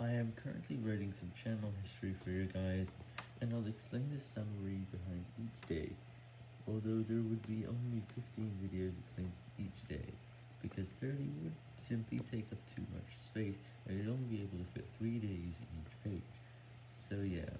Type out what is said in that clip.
I am currently writing some channel history for you guys, and I'll explain the summary behind each day, although there would be only 15 videos explained each day, because 30 would simply take up too much space, and I'd only be able to fit 3 days in each page. So yeah.